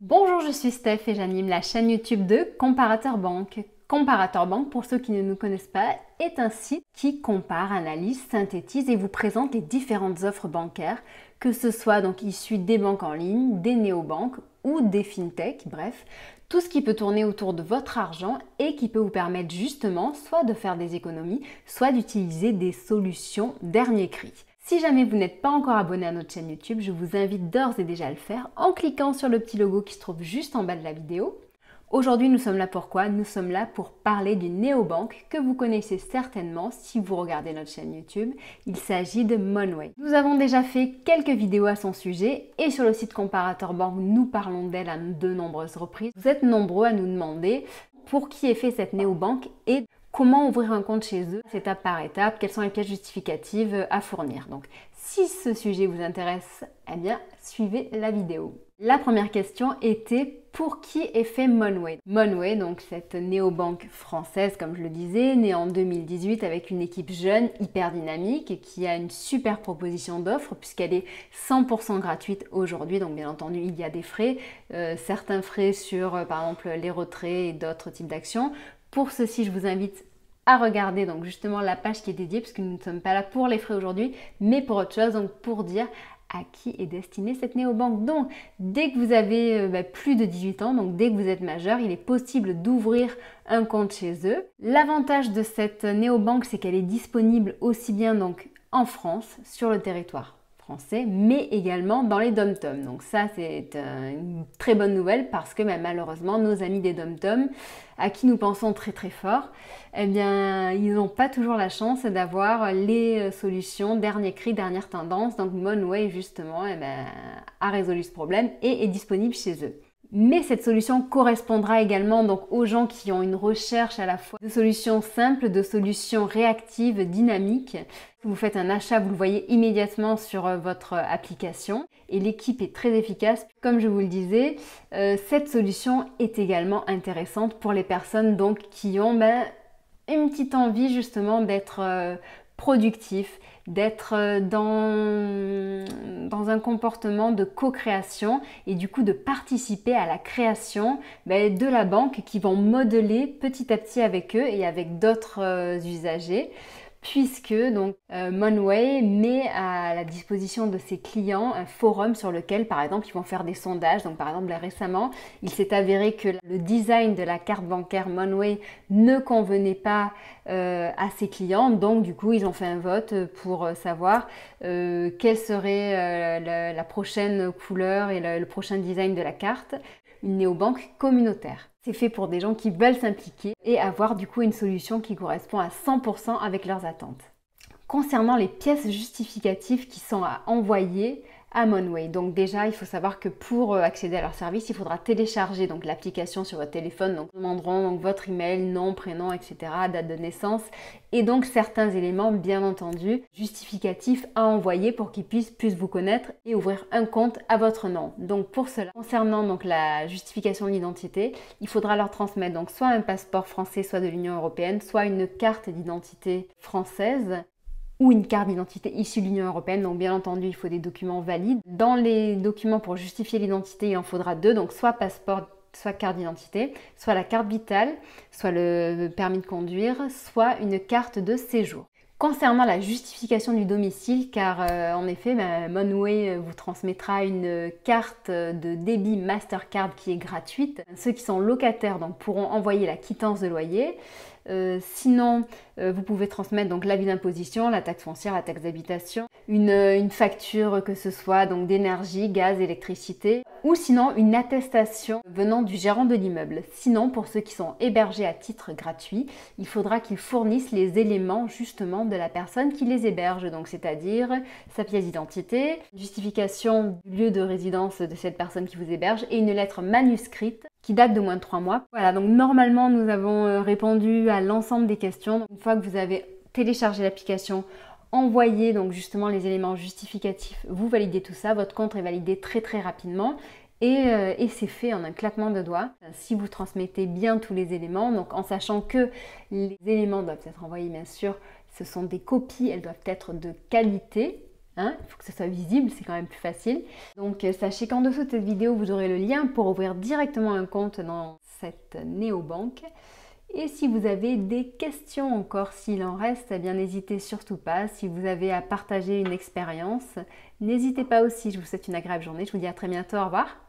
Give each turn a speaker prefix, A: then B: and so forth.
A: Bonjour, je suis Steph et j'anime la chaîne YouTube de Comparateur Banque. Comparateur Banque, pour ceux qui ne nous connaissent pas, est un site qui compare, analyse, synthétise et vous présente les différentes offres bancaires, que ce soit donc issues des banques en ligne, des néobanques ou des fintech, bref, tout ce qui peut tourner autour de votre argent et qui peut vous permettre justement soit de faire des économies, soit d'utiliser des solutions dernier cri. Si jamais vous n'êtes pas encore abonné à notre chaîne YouTube, je vous invite d'ores et déjà à le faire en cliquant sur le petit logo qui se trouve juste en bas de la vidéo. Aujourd'hui, nous sommes là pour quoi? Nous sommes là pour parler d'une néobanque que vous connaissez certainement si vous regardez notre chaîne YouTube. Il s'agit de Monway. Nous avons déjà fait quelques vidéos à son sujet et sur le site Comparateur Banque, nous parlons d'elle à de nombreuses reprises. Vous êtes nombreux à nous demander pour qui est fait cette néobanque et comment ouvrir un compte chez eux, étape par étape, quelles sont les pièces justificatives à fournir. Donc si ce sujet vous intéresse, eh bien suivez la vidéo. La première question était pour qui est fait Monway? Monway, donc cette néobanque française, comme je le disais, née en 2018 avec une équipe jeune, hyper dynamique qui a une super proposition d'offres puisqu'elle est 100% gratuite aujourd'hui. Donc bien entendu, il y a des frais, euh, certains frais sur euh, par exemple les retraits et d'autres types d'actions. Pour ceci, je vous invite à regarder donc justement la page qui est dédiée, puisque nous ne sommes pas là pour les frais aujourd'hui, mais pour autre chose, donc pour dire à qui est destinée cette néobanque. Donc, dès que vous avez euh, bah, plus de 18 ans, donc dès que vous êtes majeur, il est possible d'ouvrir un compte chez eux. L'avantage de cette néobanque, c'est qu'elle est disponible aussi bien donc en France, sur le territoire mais également dans les dom Donc ça, c'est euh, une très bonne nouvelle parce que bah, malheureusement, nos amis des dom à qui nous pensons très très fort, eh bien, ils n'ont pas toujours la chance d'avoir les euh, solutions dernier cri, dernière tendance. Donc Monway, justement, eh ben, a résolu ce problème et est disponible chez eux. Mais cette solution correspondra également donc aux gens qui ont une recherche à la fois de solutions simples, de solutions réactives, dynamiques. Vous faites un achat, vous le voyez immédiatement sur euh, votre application et l'équipe est très efficace. Comme je vous le disais, euh, cette solution est également intéressante pour les personnes donc qui ont ben, une petite envie justement d'être euh, productif, d'être euh, dans, un comportement de co-création et du coup de participer à la création ben, de la banque qui vont modeler petit à petit avec eux et avec d'autres euh, usagers puisque donc euh, Monway met à la disposition de ses clients un forum sur lequel par exemple ils vont faire des sondages. Donc par exemple récemment, il s'est avéré que le design de la carte bancaire Monway ne convenait pas euh, à ses clients. Donc du coup, ils ont fait un vote pour euh, savoir quelle serait la, prochaine couleur et le prochain design de la carte. Une néobanque communautaire. C'est fait pour des gens qui veulent s'impliquer et avoir du coup une solution qui correspond à 100% avec leurs attentes. Concernant les pièces justificatives qui sont à envoyer, à Monway. Donc déjà, il faut savoir que pour euh, accéder à leur service, il faudra télécharger donc l'application sur votre téléphone. Donc nous demanderont donc votre email, nom, prénom, etc., date de naissance et donc certains éléments, bien entendu, justificatifs à envoyer pour qu'ils puissent plus vous connaître et ouvrir un compte à votre nom. Donc pour cela, concernant la justification de l'identité, il faudra leur transmettre donc soit un passeport français, soit de l'Union européenne, soit une carte d'identité française ou une carte d'identité issue de l'Union européenne. Donc bien entendu, il faut des documents valides. Dans les documents pour justifier l'identité, il en faudra deux, donc soit passeport soit carte d'identité, soit la carte vitale, soit le permis de conduire, soit une carte de séjour. Concernant la justification du domicile, car euh, en effet, bah, Monway euh, vous transmettra une carte de débit Mastercard qui est gratuite. Ceux qui sont locataires donc, pourront envoyer la quittance de loyer. Euh, sinon, vous pouvez transmettre donc l'avis d'imposition, la taxe foncière, la taxe d'habitation, une, une, facture que ce soit donc d'énergie, gaz, électricité, ou sinon une attestation venant du gérant de l'immeuble. Sinon, pour ceux qui sont hébergés à titre gratuit, il faudra qu'ils fournissent les éléments justement de la personne qui les héberge, donc c'est-à-dire sa pièce d'identité, justification du lieu de résidence de cette personne qui vous héberge et une lettre manuscrite qui date de moins de trois mois. Voilà, donc normalement nous avons euh, répondu à l'ensemble des questions. Une fois que vous avez téléchargé l'application, envoyé donc justement les éléments justificatifs, vous validez tout ça, votre compte est validé très très rapidement euh, et, c'est fait en un claquement de doigts. Si vous transmettez bien tous les éléments, donc en sachant que les éléments doivent être envoyés bien sûr, ce sont des copies, elles doivent être de qualité. Hein, il faut que ce soit visible, c'est quand même plus facile. Donc euh, sachez qu'en dessous de cette vidéo, vous aurez le lien pour ouvrir directement un compte dans cette néobanque. Et si vous avez des questions encore, s'il en reste, eh bien n'hésitez surtout pas. Si vous avez à partager une expérience, n'hésitez pas aussi. Je vous souhaite une agréable journée. Je vous dis à très bientôt. Au revoir.